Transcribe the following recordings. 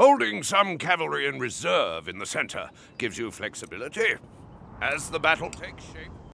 Holding some cavalry in reserve in the center gives you flexibility. As the battle takes shape...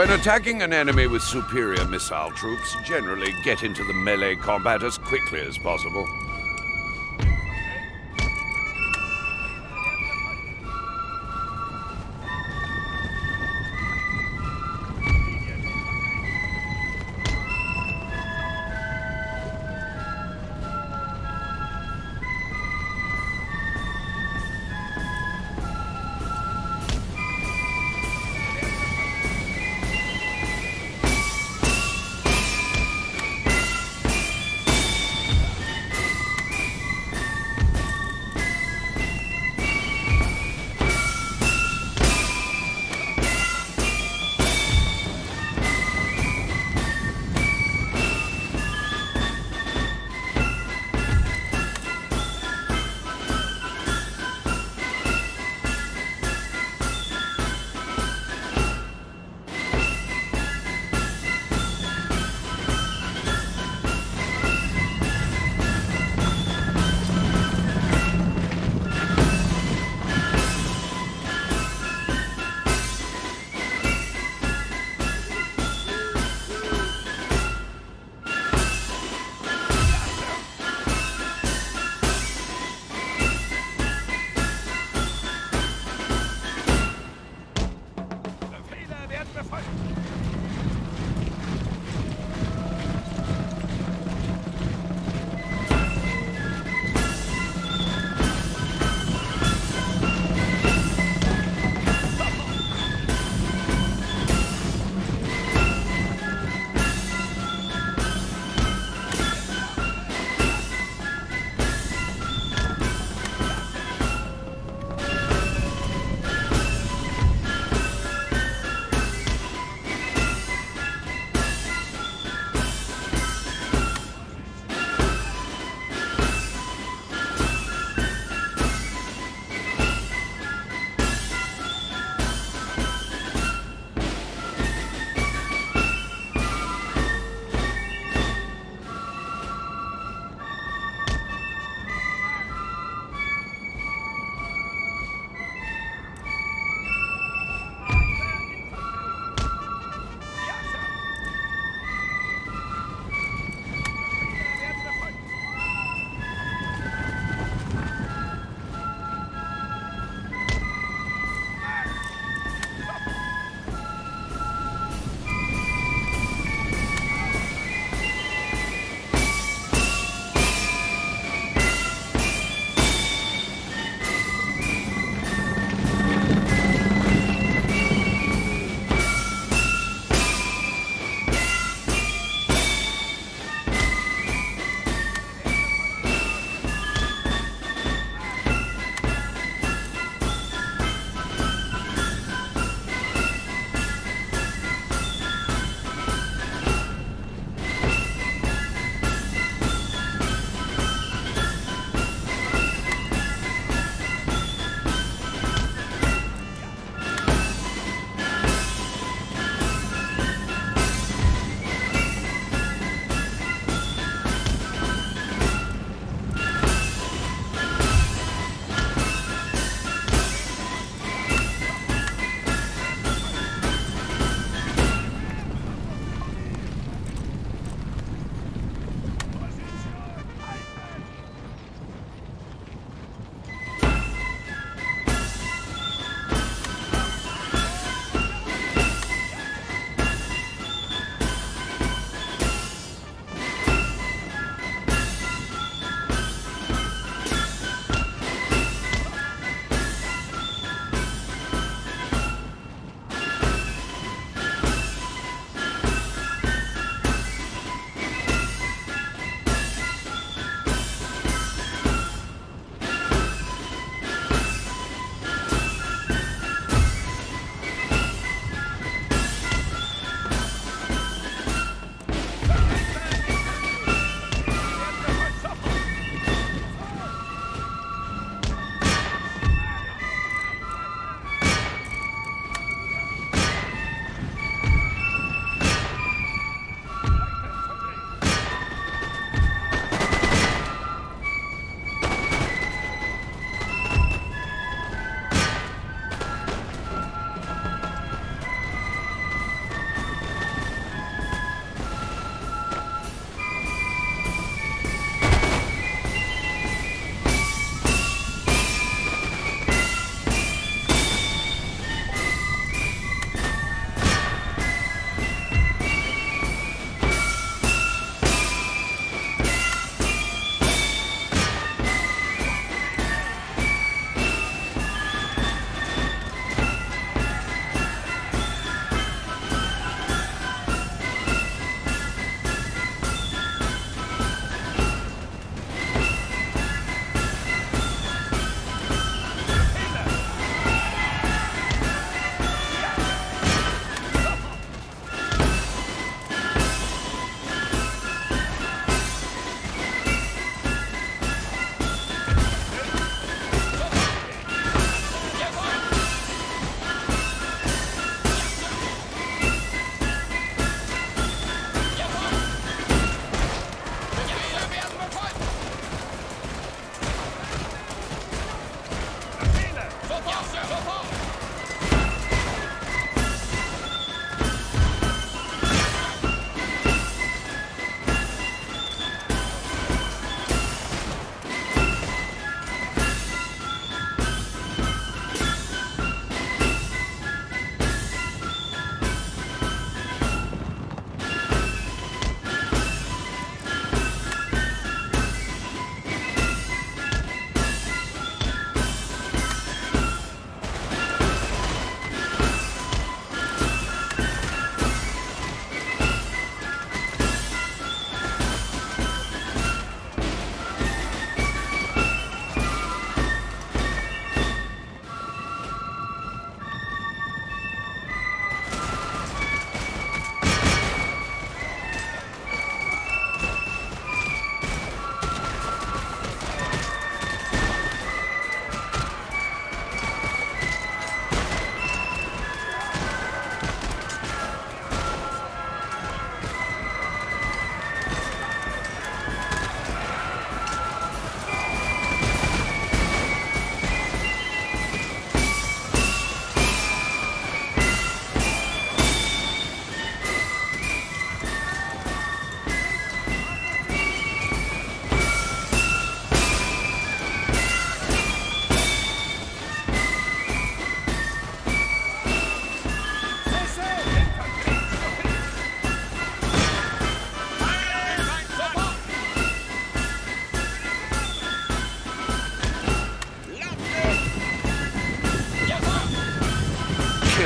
When attacking an enemy with superior missile troops, generally get into the melee combat as quickly as possible.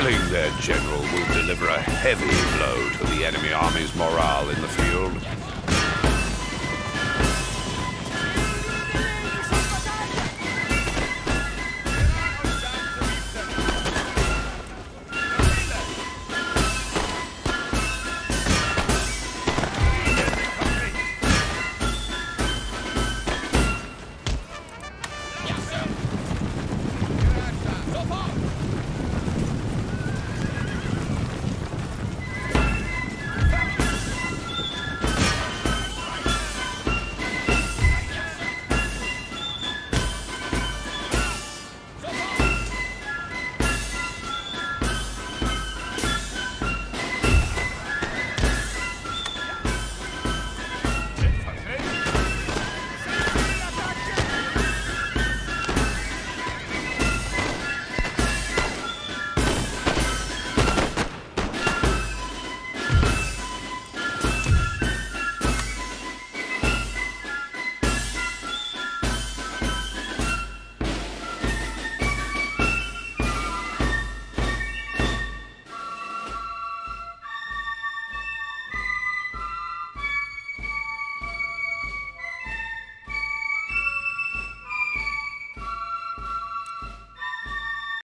Killing their general will deliver a heavy blow to the enemy army's morale in the field.